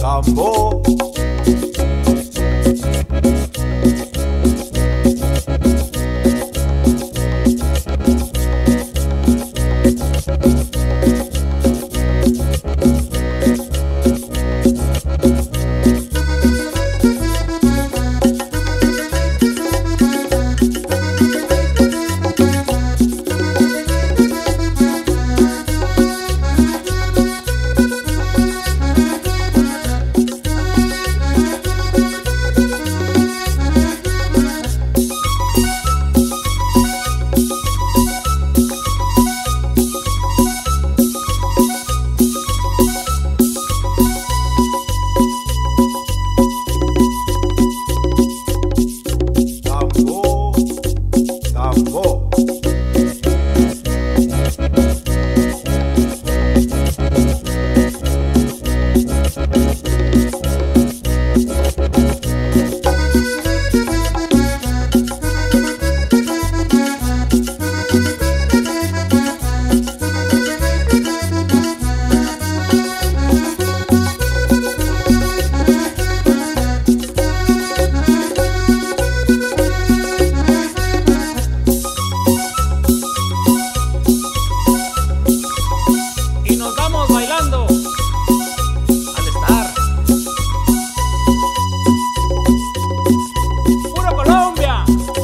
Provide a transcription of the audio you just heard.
tambor Thank you.